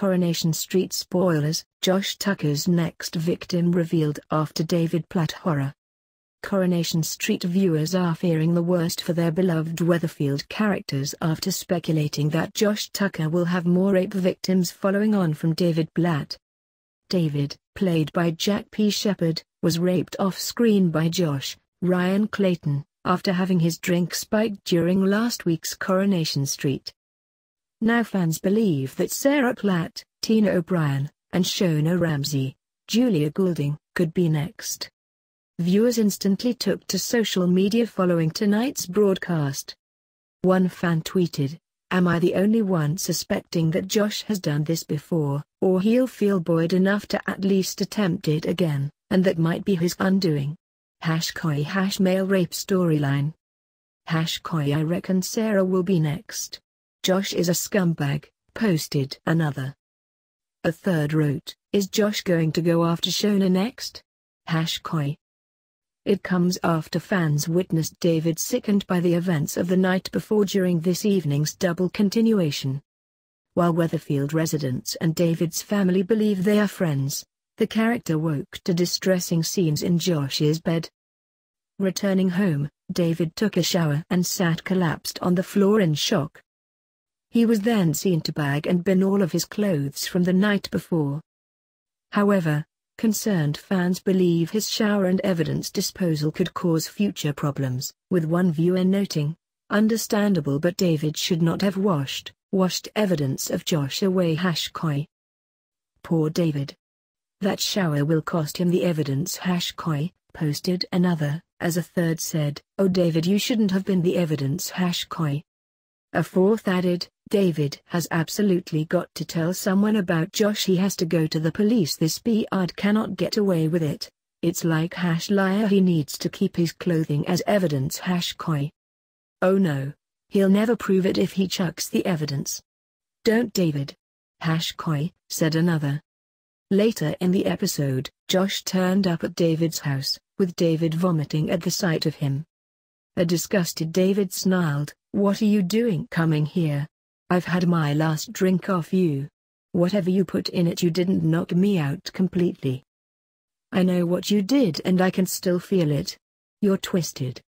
Coronation Street spoilers, Josh Tucker's next victim revealed after David Platt horror. Coronation Street viewers are fearing the worst for their beloved Weatherfield characters after speculating that Josh Tucker will have more rape victims following on from David Platt. David, played by Jack P. Shepherd, was raped off-screen by Josh, Ryan Clayton, after having his drink spiked during last week's Coronation Street. Now fans believe that Sarah Platt, Tina O'Brien, and Shona Ramsey, Julia Goulding, could be next. Viewers instantly took to social media following tonight's broadcast. One fan tweeted, Am I the only one suspecting that Josh has done this before, or he'll feel buoyed enough to at least attempt it again, and that might be his undoing? Hash Corrie hash male rape storyline. Hash Corrie I reckon Sarah will be next. Josh is a scumbag, posted another. A third wrote, is Josh going to go after Shona next? Hash Corrie. It comes after fans witnessed David sickened by the events of the night before during this evening's double continuation. While Weatherfield residents and David's family believe they are friends, the character woke to distressing scenes in Josh's bed. Returning home, David took a shower and sat collapsed on the floor in shock. He was then seen to bag and bin all of his clothes from the night before. However, concerned fans believe his shower and evidence disposal could cause future problems, with one viewer noting, understandable but David should not have washed, washed evidence of Josh away hash Corrie. Poor David. That shower will cost him the evidence hash Corrie, posted another, as a third said, oh David you shouldn't have been the evidence hash Corrie. A fourth added, David has absolutely got to tell someone about Josh he has to go to the police this beard cannot get away with it, it's like hash liar he needs to keep his clothing as evidence hash Corrie. Oh no, he'll never prove it if he chucks the evidence. Don't David. Hash koi, said another. Later in the episode, Josh turned up at David's house, with David vomiting at the sight of him. A disgusted David snarled, What are you doing coming here? I've had my last drink off you. Whatever you put in it you didn't knock me out completely. I know what you did and I can still feel it. You're twisted.